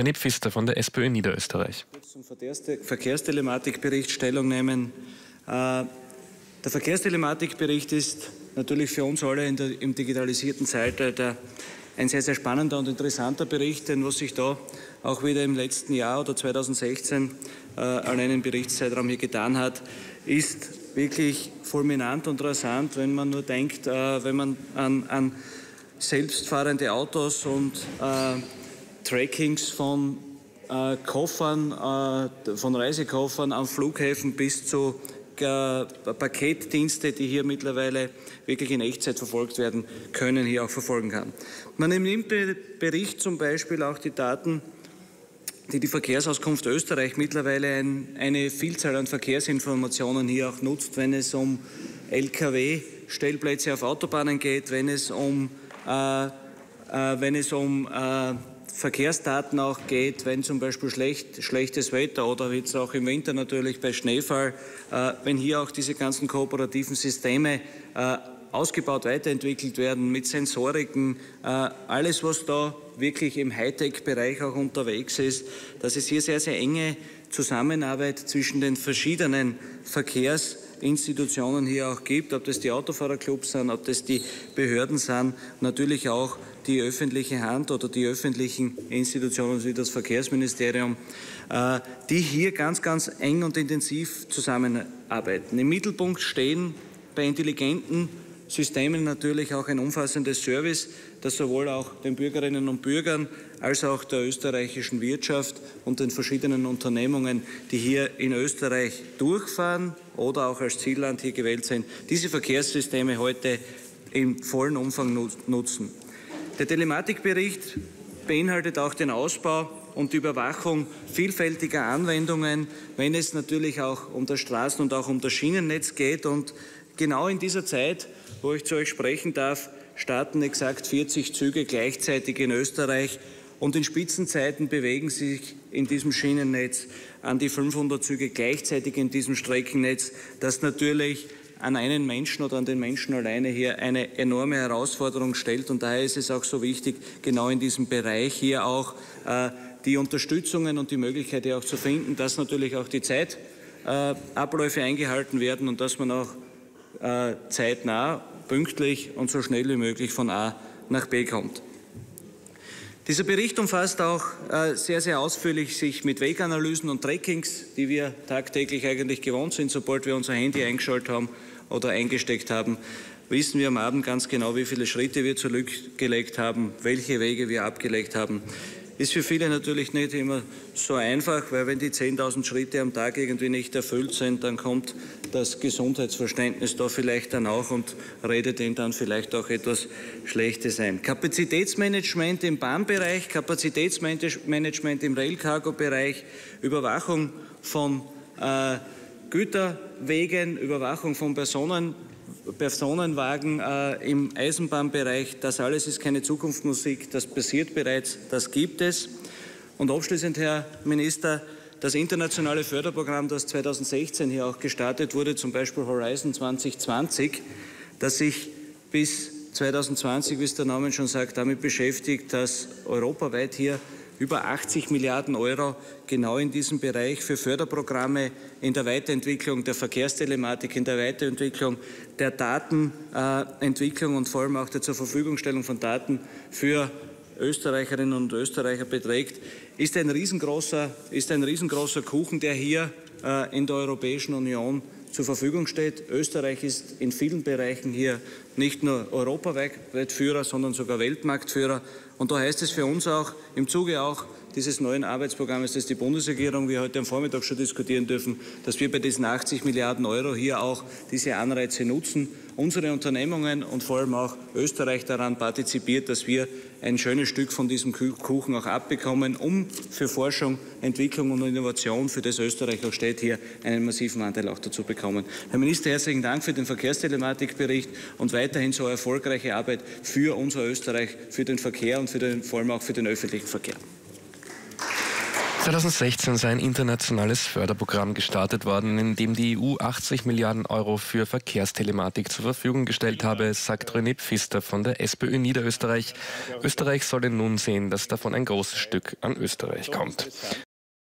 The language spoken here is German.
René Pfister von der SPÖ Niederösterreich. Zum Verkehrstelematikbericht Stellung nehmen. Äh, der Verkehrstelematikbericht ist natürlich für uns alle in der, im digitalisierten Zeitalter ein sehr, sehr spannender und interessanter Bericht, denn was sich da auch wieder im letzten Jahr oder 2016 äh, allein im Berichtszeitraum hier getan hat, ist wirklich fulminant und rasant, wenn man nur denkt, äh, wenn man an, an selbstfahrende Autos und äh, Trackings von äh, Koffern, äh, von Reisekoffern an Flughäfen bis zu äh, Paketdienste, die hier mittlerweile wirklich in Echtzeit verfolgt werden können, hier auch verfolgen kann. Man nimmt im Bericht zum Beispiel auch die Daten die die Verkehrsauskunft Österreich mittlerweile ein, eine Vielzahl an Verkehrsinformationen hier auch nutzt, wenn es um Lkw-Stellplätze auf Autobahnen geht, wenn es um, äh, äh, wenn es um äh, Verkehrsdaten auch geht, wenn zum Beispiel schlecht, schlechtes Wetter oder jetzt auch im Winter natürlich bei Schneefall, äh, wenn hier auch diese ganzen kooperativen Systeme äh, ausgebaut, weiterentwickelt werden mit Sensoriken, äh, alles, was da wirklich im Hightech-Bereich auch unterwegs ist, dass es hier sehr, sehr enge Zusammenarbeit zwischen den verschiedenen Verkehrsinstitutionen hier auch gibt, ob das die Autofahrerclubs sind, ob das die Behörden sind, natürlich auch die öffentliche Hand oder die öffentlichen Institutionen wie das Verkehrsministerium, äh, die hier ganz, ganz eng und intensiv zusammenarbeiten. Im Mittelpunkt stehen bei intelligenten Systemen natürlich auch ein umfassendes Service, das sowohl auch den Bürgerinnen und Bürgern als auch der österreichischen Wirtschaft und den verschiedenen Unternehmungen, die hier in Österreich durchfahren oder auch als Zielland hier gewählt sind, diese Verkehrssysteme heute im vollen Umfang nutzen. Der Telematikbericht beinhaltet auch den Ausbau und die Überwachung vielfältiger Anwendungen, wenn es natürlich auch um das Straßen- und auch um das Schienennetz geht. Und genau in dieser Zeit wo ich zu euch sprechen darf, starten exakt 40 Züge gleichzeitig in Österreich und in Spitzenzeiten bewegen sich in diesem Schienennetz an die 500 Züge gleichzeitig in diesem Streckennetz, das natürlich an einen Menschen oder an den Menschen alleine hier eine enorme Herausforderung stellt. Und daher ist es auch so wichtig, genau in diesem Bereich hier auch äh, die Unterstützungen und die Möglichkeit auch zu finden, dass natürlich auch die Zeitabläufe äh, eingehalten werden und dass man auch äh, zeitnah, pünktlich und so schnell wie möglich von A nach B kommt. Dieser Bericht umfasst auch äh, sehr, sehr ausführlich sich mit Weganalysen und Trackings, die wir tagtäglich eigentlich gewohnt sind, sobald wir unser Handy eingeschaltet haben oder eingesteckt haben, wissen wir am Abend ganz genau, wie viele Schritte wir zurückgelegt haben, welche Wege wir abgelegt haben. Ist für viele natürlich nicht immer so einfach, weil wenn die 10.000 Schritte am Tag irgendwie nicht erfüllt sind, dann kommt das Gesundheitsverständnis da vielleicht dann auch und redet ihnen dann vielleicht auch etwas Schlechtes ein. Kapazitätsmanagement im Bahnbereich, Kapazitätsmanagement im Rail-Cargo-Bereich, Überwachung von äh, Güterwegen, Überwachung von Personen, Personenwagen äh, im Eisenbahnbereich, das alles ist keine Zukunftsmusik, das passiert bereits, das gibt es. Und abschließend, Herr Minister, das internationale Förderprogramm, das 2016 hier auch gestartet wurde, zum Beispiel Horizon 2020, das sich bis 2020, wie es der Name schon sagt, damit beschäftigt, dass europaweit hier über 80 Milliarden Euro genau in diesem Bereich für Förderprogramme in der Weiterentwicklung der Verkehrstelematik, in der Weiterentwicklung der Datenentwicklung und vor allem auch der zur Verfügungstellung von Daten für Österreicherinnen und Österreicher beträgt, ist ein riesengroßer, ist ein riesengroßer Kuchen, der hier äh, in der Europäischen Union zur Verfügung steht. Österreich ist in vielen Bereichen hier nicht nur europaweit Führer, sondern sogar Weltmarktführer. Und da heißt es für uns auch im Zuge auch dieses neuen Arbeitsprogramms, das die Bundesregierung wir heute am Vormittag schon diskutieren dürfen, dass wir bei diesen 80 Milliarden Euro hier auch diese Anreize nutzen, unsere Unternehmungen und vor allem auch Österreich daran partizipiert, dass wir ein schönes Stück von diesem Kuchen auch abbekommen, um für Forschung, Entwicklung und Innovation, für das Österreich auch steht, hier einen massiven Anteil auch dazu bekommen. Herr Minister, herzlichen Dank für den Verkehrstelematikbericht und weiterhin so erfolgreiche Arbeit für unser Österreich, für den Verkehr und für den, vor allem auch für den öffentlichen Verkehr. 2016 sei ein internationales Förderprogramm gestartet worden, in dem die EU 80 Milliarden Euro für Verkehrstelematik zur Verfügung gestellt habe, sagt René Pfister von der SPÖ Niederösterreich. Österreich solle nun sehen, dass davon ein großes Stück an Österreich kommt.